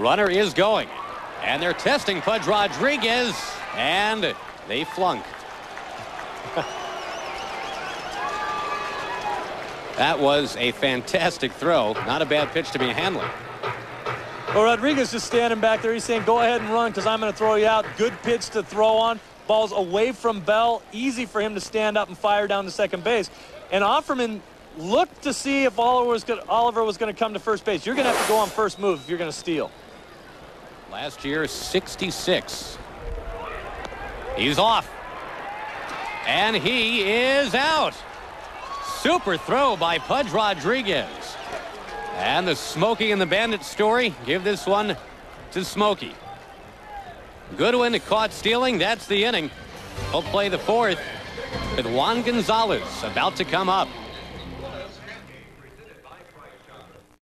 Runner is going. And they're testing Pudge Rodriguez. And they flunk. that was a fantastic throw. Not a bad pitch to be handling. Well, Rodriguez just standing back there. He's saying, go ahead and run because I'm going to throw you out. Good pitch to throw on. Ball's away from Bell. Easy for him to stand up and fire down to second base. And Offerman looked to see if Oliver was going to come to first base. You're going to have to go on first move if you're going to steal. Last year, 66. He's off. And he is out. Super throw by Pudge Rodriguez. And the Smokey and the Bandit story, give this one to Smokey. Goodwin caught stealing. That's the inning. He'll play the fourth with Juan Gonzalez about to come up.